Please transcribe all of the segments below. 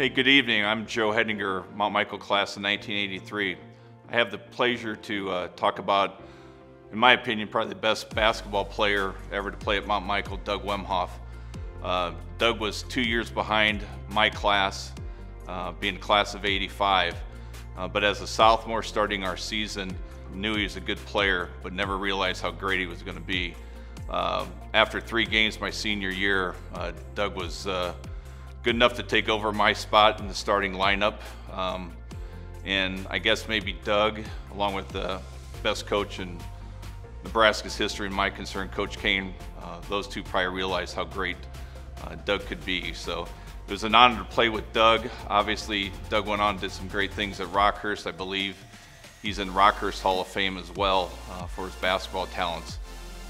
Hey, good evening. I'm Joe Hedinger, Mount Michael class of 1983. I have the pleasure to uh, talk about, in my opinion, probably the best basketball player ever to play at Mount Michael, Doug Wemhoff. Uh, Doug was two years behind my class, uh, being class of 85. Uh, but as a sophomore starting our season, knew he was a good player, but never realized how great he was going to be. Uh, after three games my senior year, uh, Doug was good enough to take over my spot in the starting lineup. Um, and I guess maybe Doug, along with the best coach in Nebraska's history and my concern, Coach Kane, uh, those two probably realized how great uh, Doug could be. So it was an honor to play with Doug. Obviously, Doug went on did some great things at Rockhurst. I believe he's in Rockhurst Hall of Fame as well uh, for his basketball talents.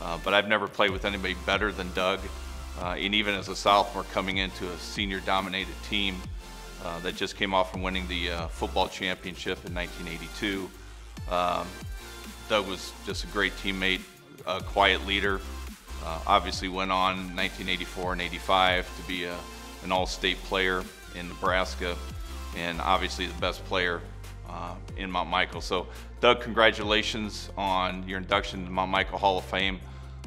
Uh, but I've never played with anybody better than Doug. Uh, and even as a sophomore coming into a senior dominated team uh, that just came off from winning the uh, football championship in 1982. Um, Doug was just a great teammate, a quiet leader. Uh, obviously went on 1984 and 85 to be a, an all-state player in Nebraska and obviously the best player uh, in Mount Michael. So Doug, congratulations on your induction to Mount Michael Hall of Fame.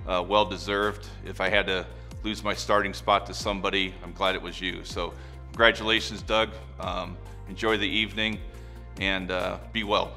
Uh, well deserved. If I had to lose my starting spot to somebody, I'm glad it was you. So congratulations, Doug. Um, enjoy the evening and uh, be well.